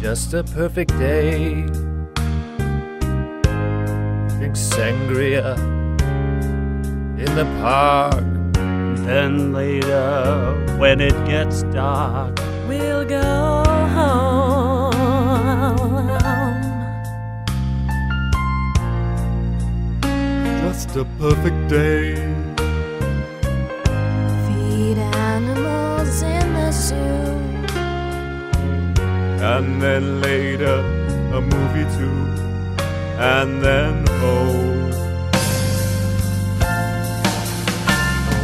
just a perfect day. Drink sangria in the park. Then later, when it gets dark, We'll go home. Just a perfect day. And then later, a movie too. And then home.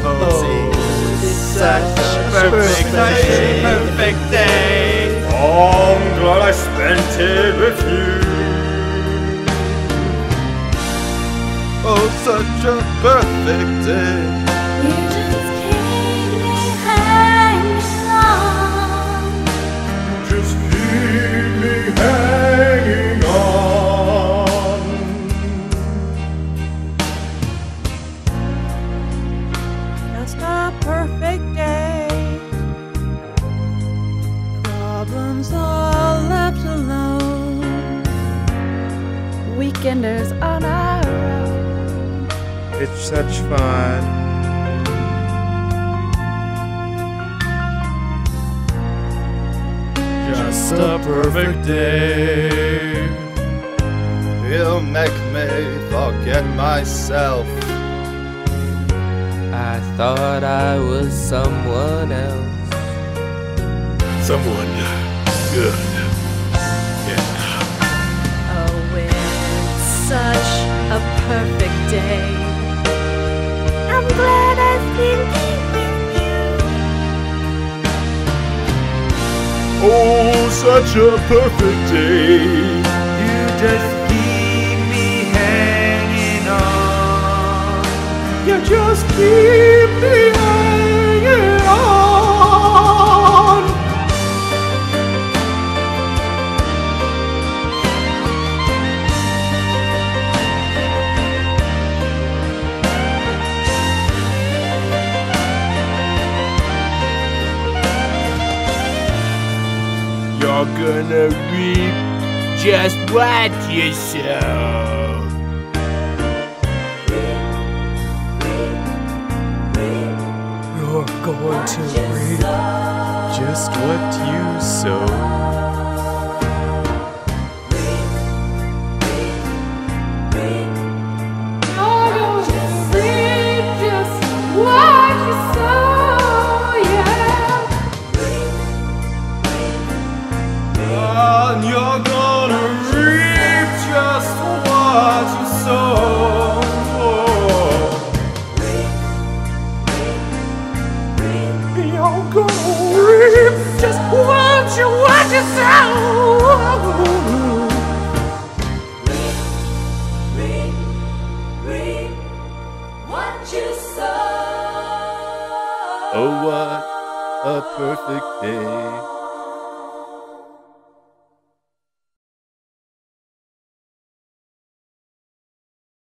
Oh, oh, such a perfect day. perfect day. Oh, I'm glad I spent it with you. Oh, such a perfect day. Weekenders on our own. It's such fun. Just a perfect day. It'll make me forget myself. I thought I was someone else. Someone good. Such a perfect day. You just keep me hanging on. You just keep You're gonna reap just what you sow. You're going to reap just what you sow. Oh, what a perfect day.